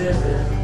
this.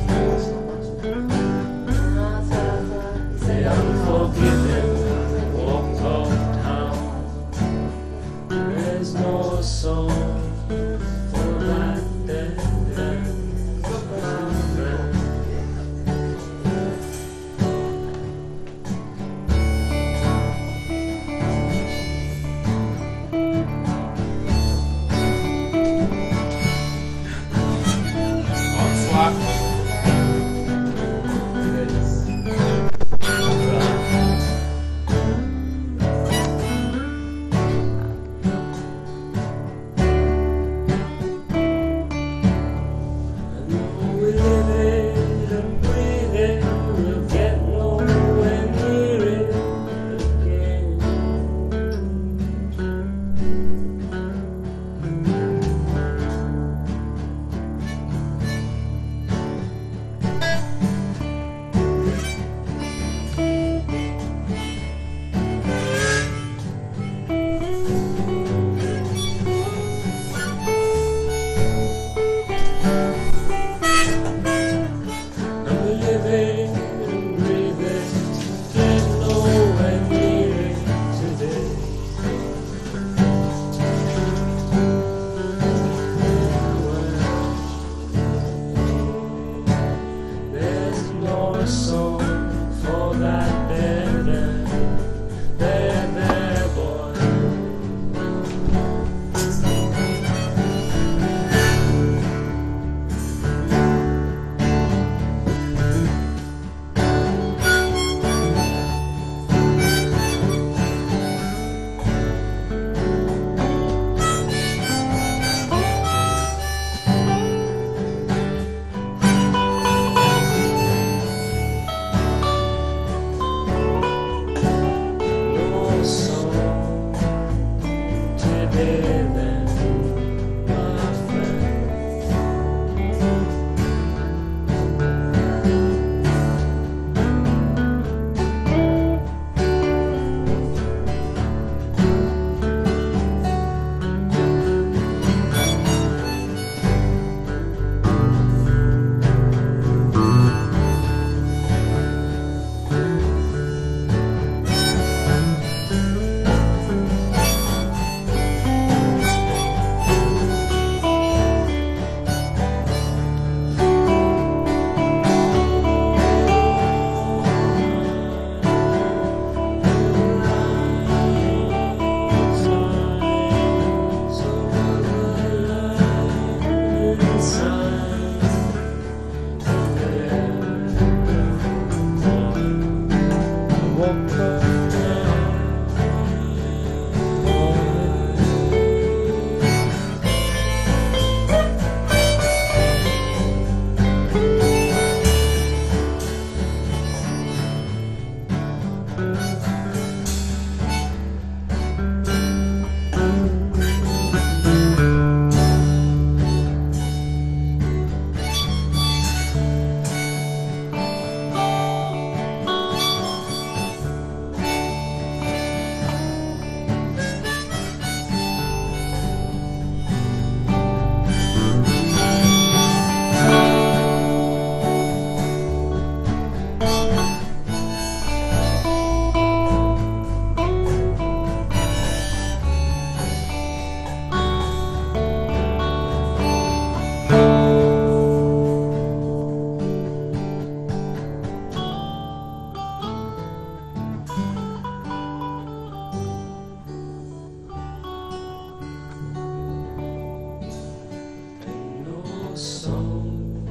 Song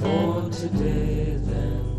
for today then.